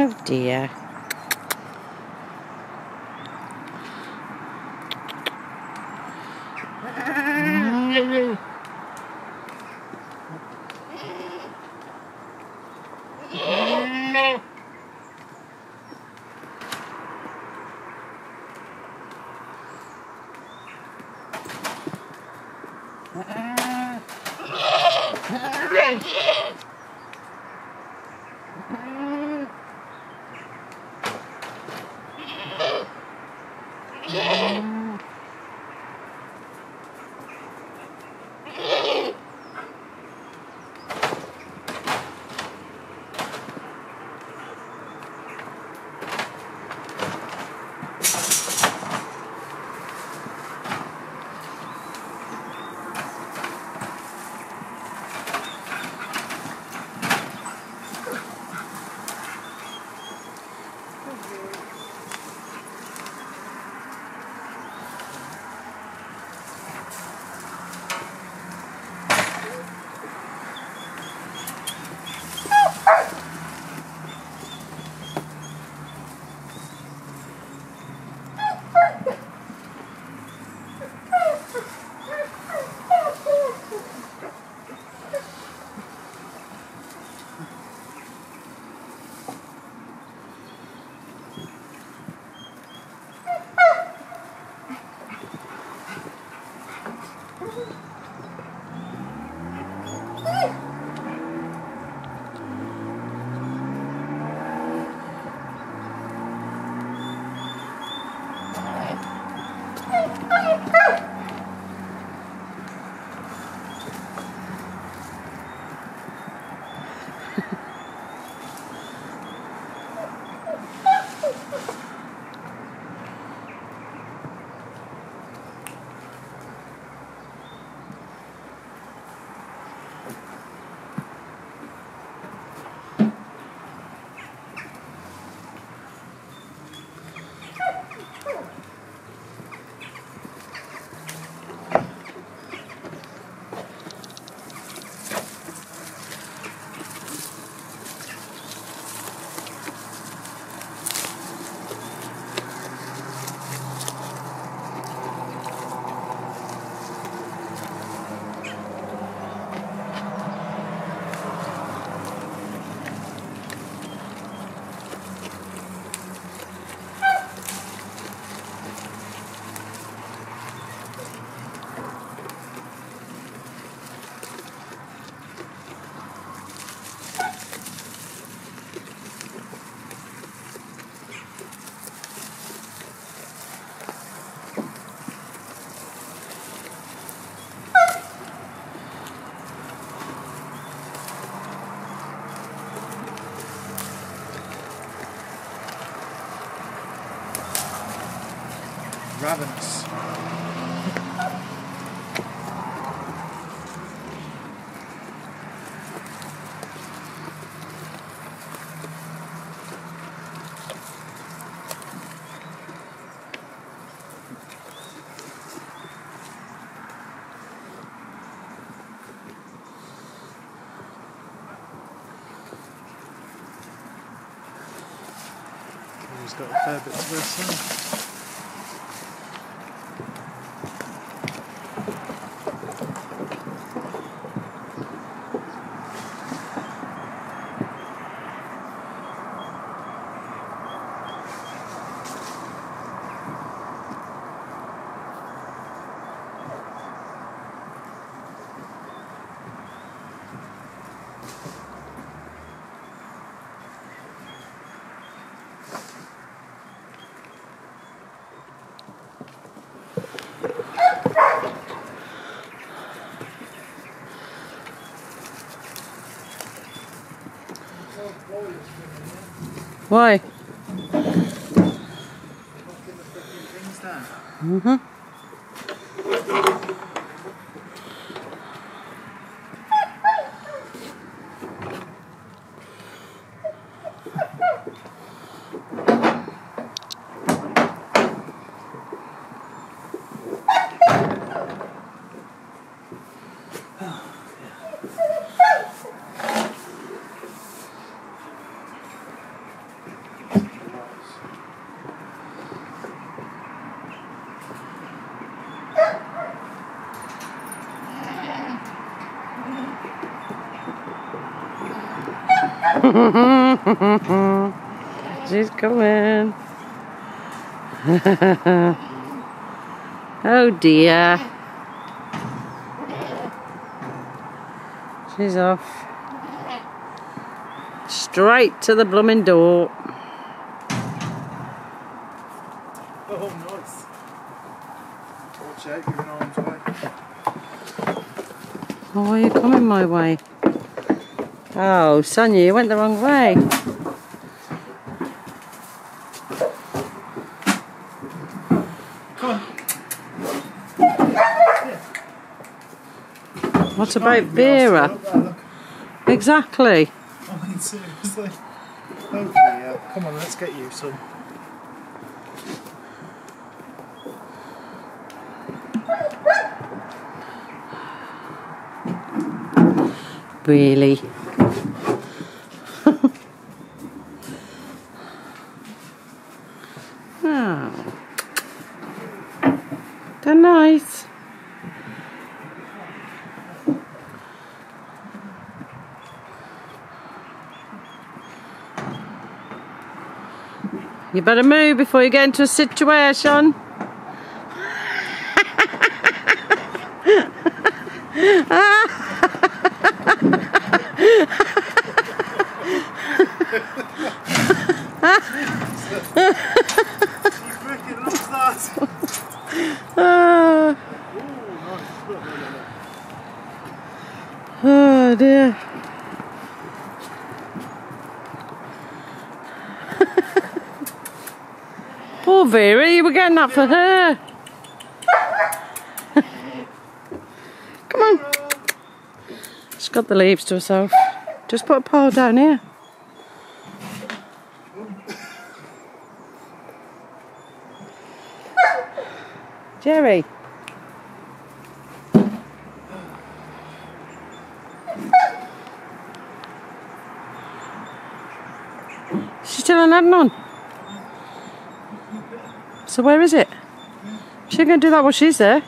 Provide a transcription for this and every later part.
Oh dear. Ah. He's Got a fair bit to this. Why? Mm-hmm. She's coming. oh dear. She's off. Straight to the blooming door. Oh, nice. Watch out, you're in arm's way. Oh, why are you coming my way? Oh, Sonia, you went the wrong way. Come on. What about even be asked to Vera? there. Exactly. I mean, seriously. Oh dear. Come on, let's get you some. Really. oh. They're nice. You better move before you get into a situation. Oh dear. Vera, you were getting that for her. Come on. She's got the leaves to herself. Just put a paw down here. Jerry. She's still adding on. So where is it? She gonna do that while she's there.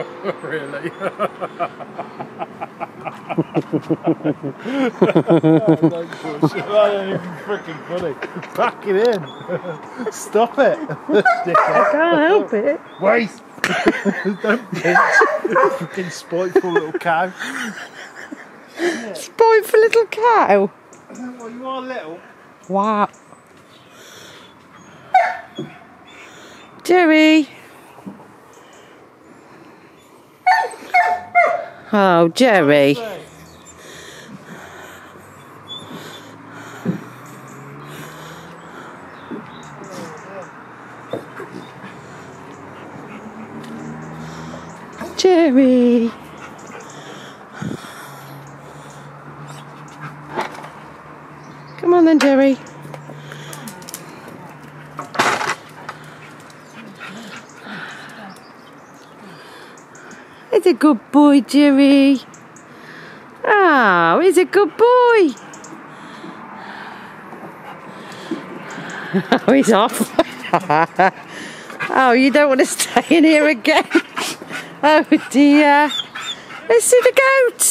really? that ain't even freaking funny. Back it in. Stop it. Dickhead. Can't help it. Wait. Don't pinch. Freaking spiteful little cow. Spiteful little cow. Well, you are little. Wow. Jerry. Oh, Jerry. Jerry. Come on then, Jerry. He's a good boy, Jerry. Oh, he's a good boy. oh, he's off. oh, you don't want to stay in here again. oh dear. Let's see the goats.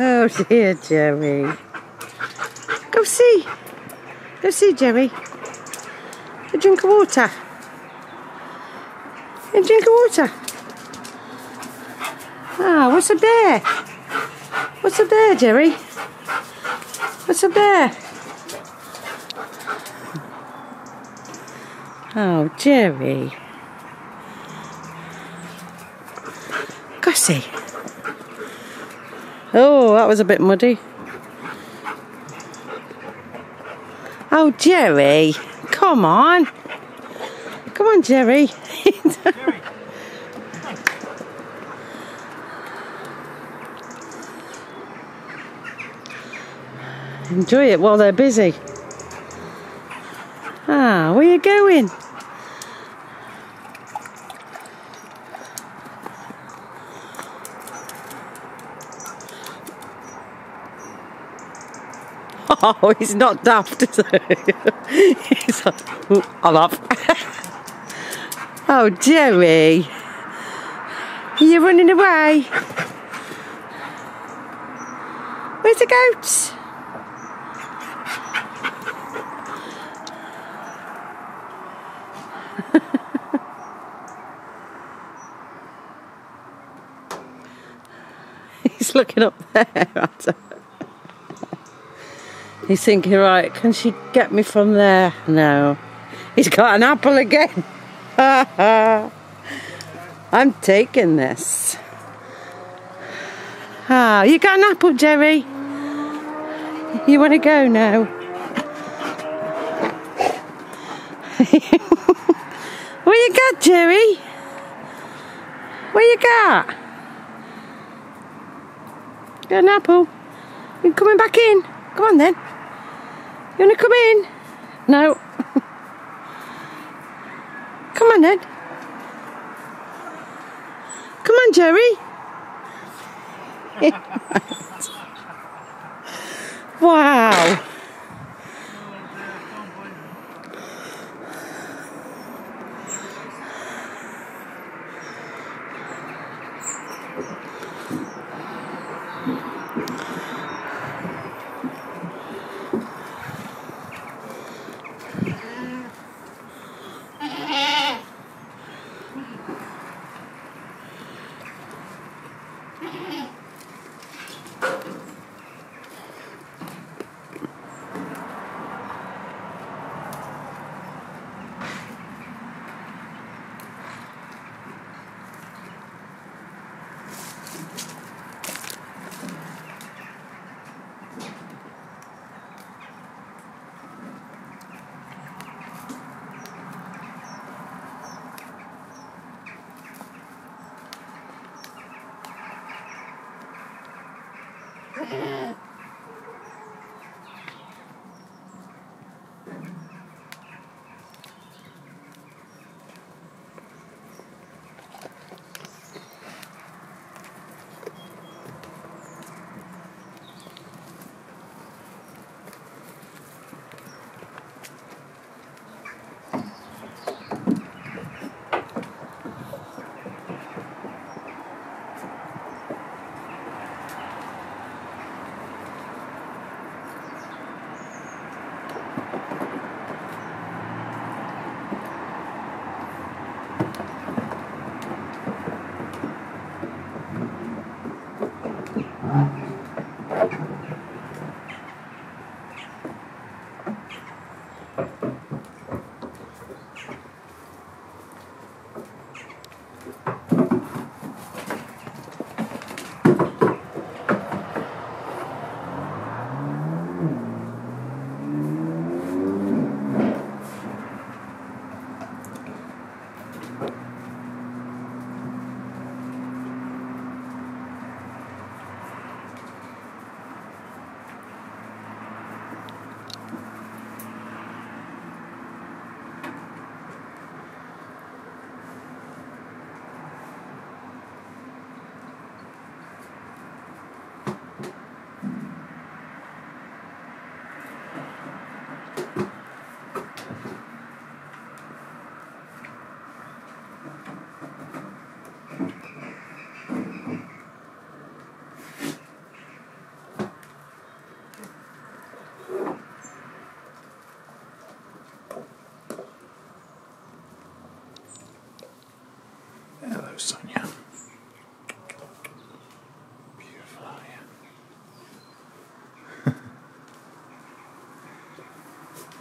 Oh dear, Jerry. Go see. Go see, Jerry. A drink of water. A drink of water. Ah, what's up there? What's up there, Jerry? What's up there? Oh, Jerry. Gussie. Oh, that was a bit muddy. Oh, Jerry. Come on. Come on, Jerry. Enjoy it while they're busy. Ah, where you going? Oh, he's not daft, is he? he's like, "Ooh, I'll have. oh, Jerry. You're running away? Where's the goat? He's looking up there. He's thinking, right, can she get me from there? No. He's got an apple again. I'm taking this. Ah, you got an apple, Jerry? You want to go now? what you got, Jerry? What you got? Got an apple? You coming back in? Come on then. You want to come in? No. come on then. Come on, Jerry. wow.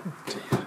Damn.